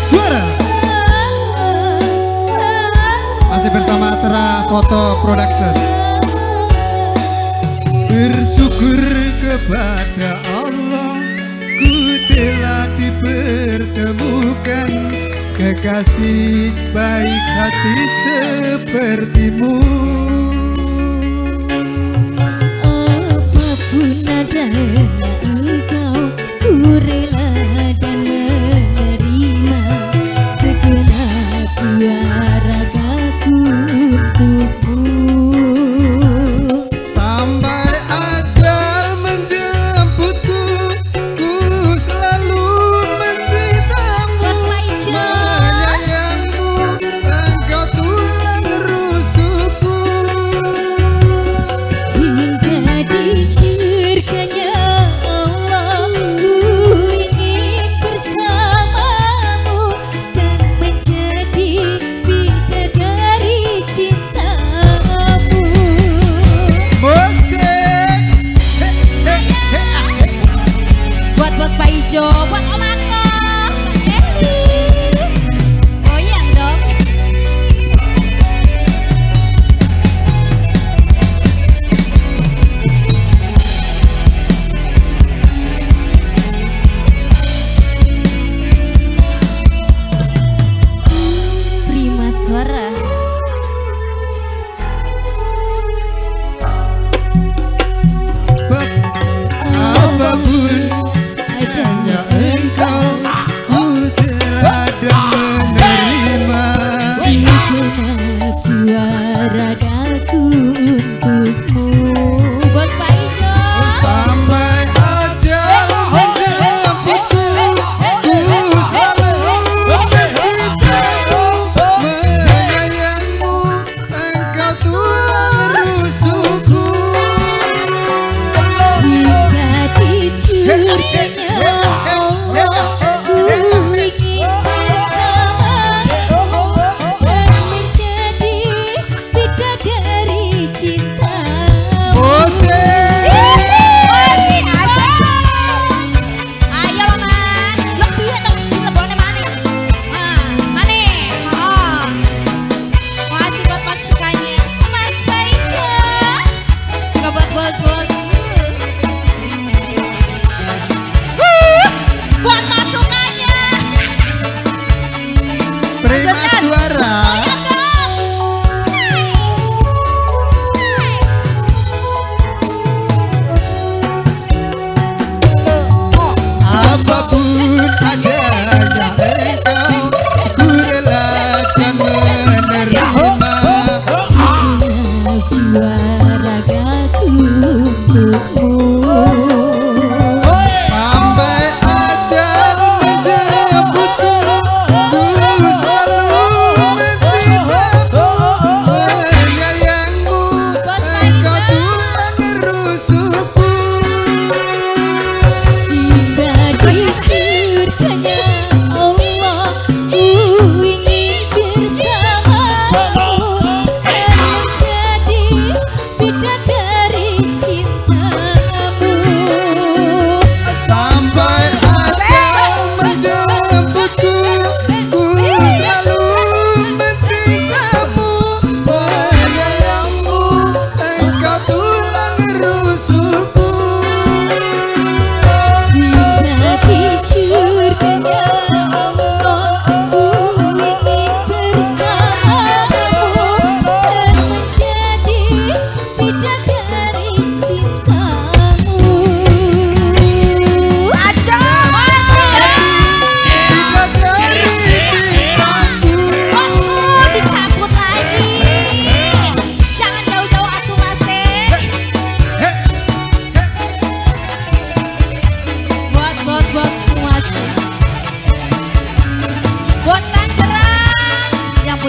suara. Masih bersama Cerah Foto Production. Bersyukur kepada Allah Ku telah dipertemukan. Kekasih baik hati sepertimu. Apa pun adanya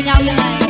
要远来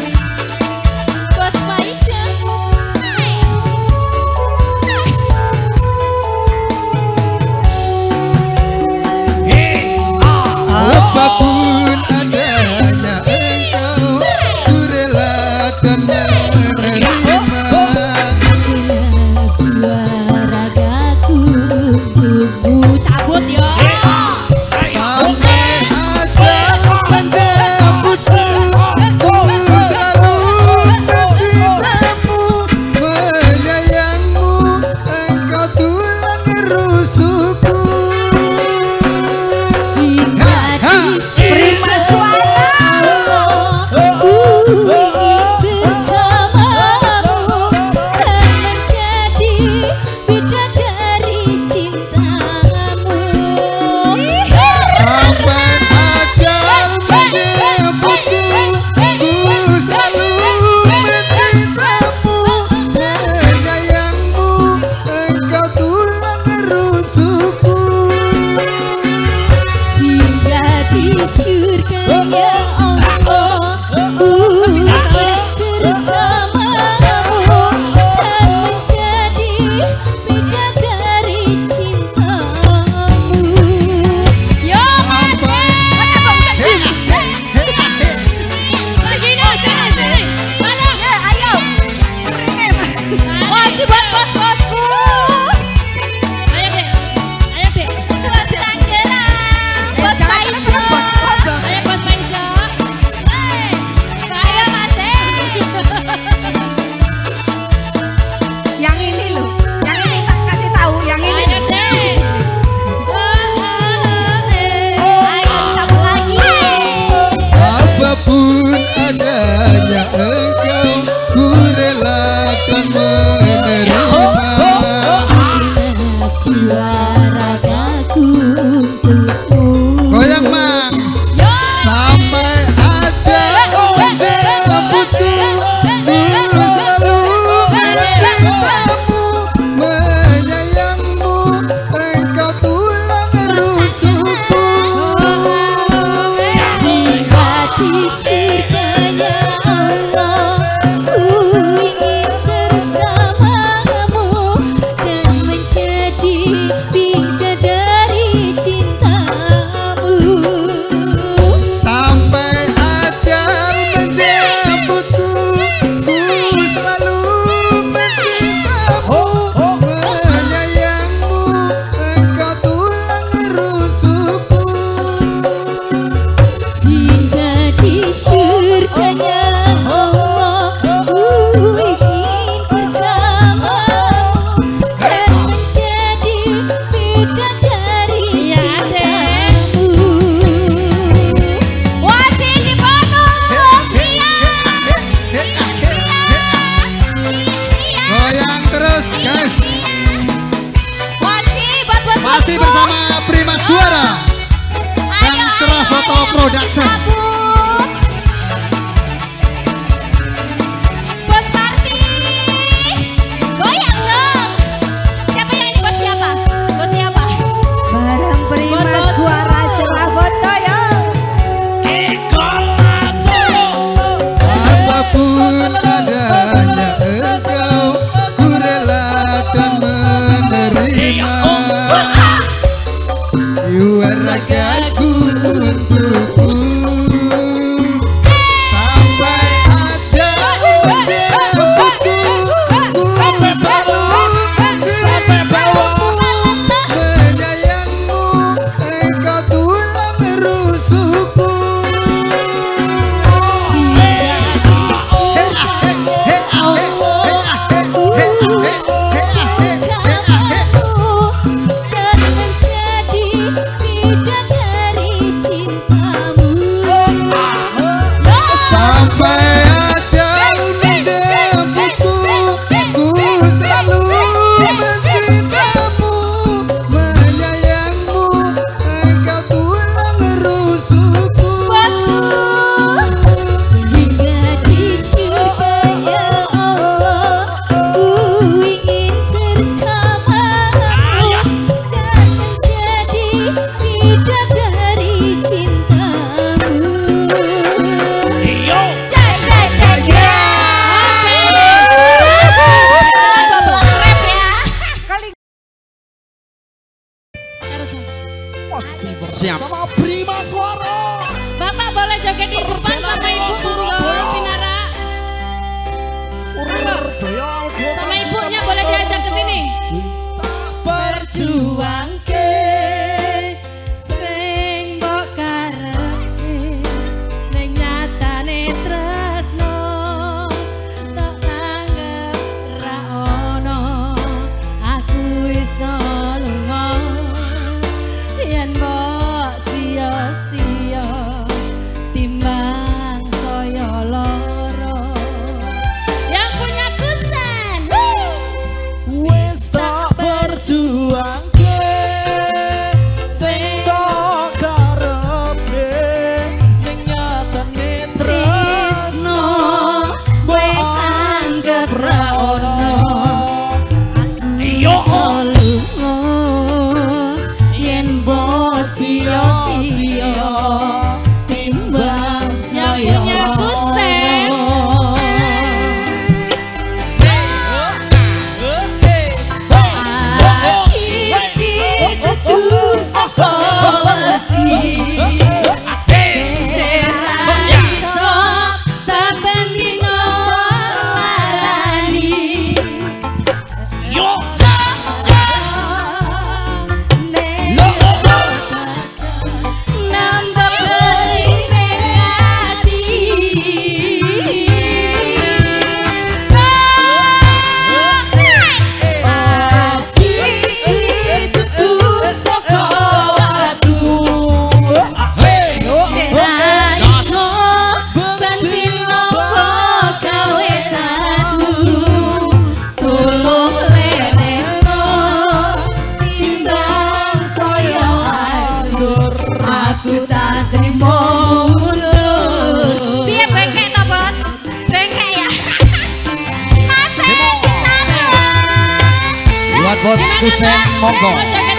to us. Monggo.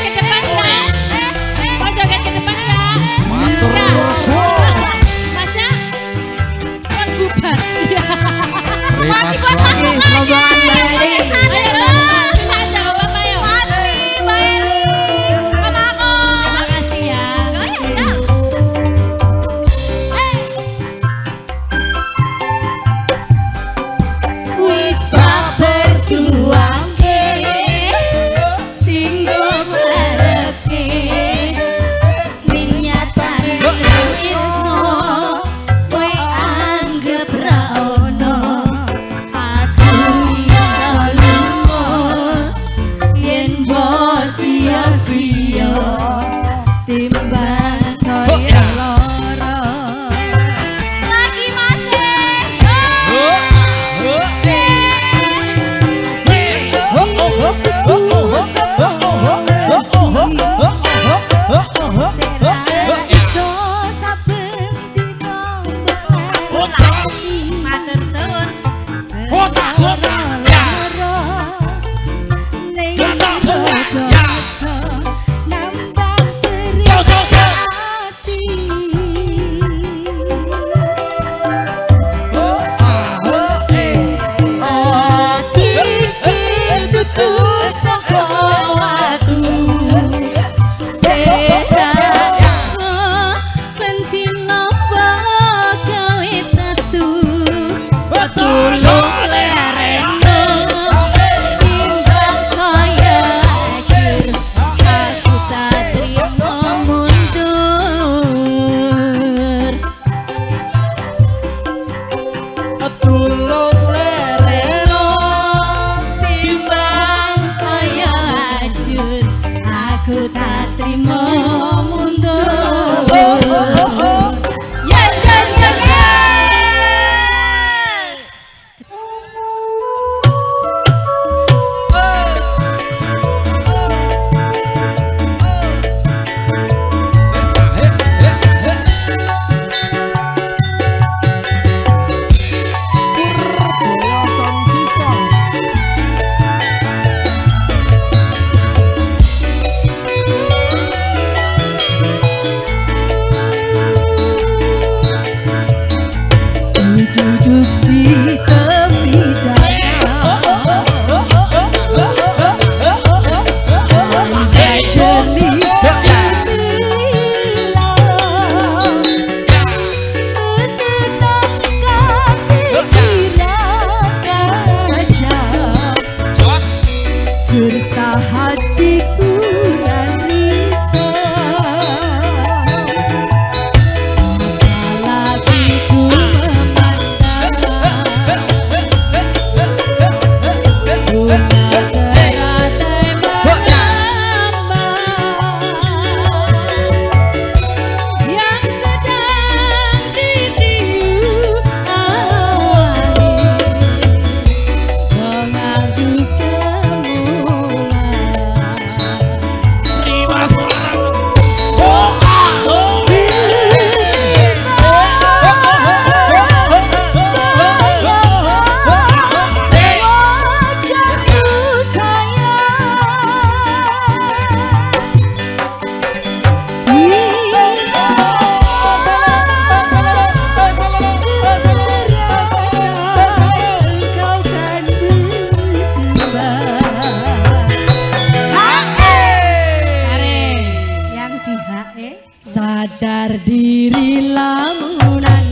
sadar diri lamunan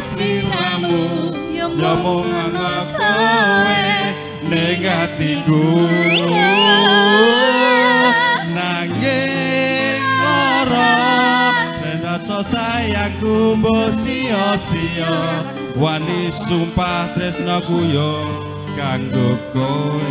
슬라무 영원한 나의 내가 뛰고 nanging lara Rasa sayangku mbok sio-sio Wani sumpah tresnaku yo kanggo kowe.